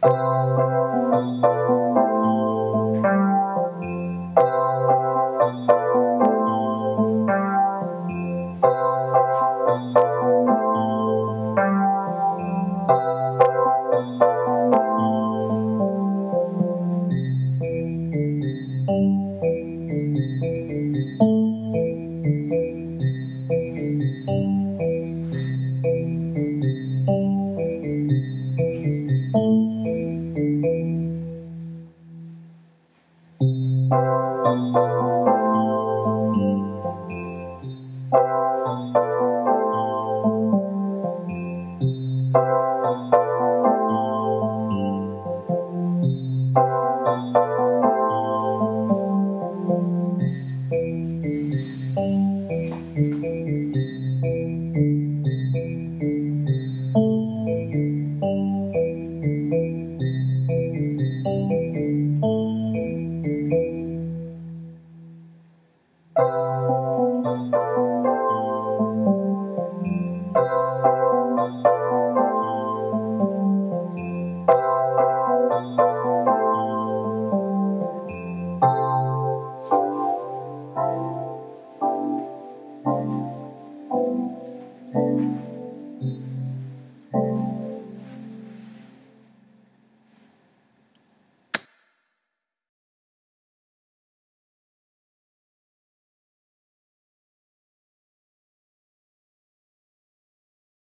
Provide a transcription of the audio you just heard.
Thank Música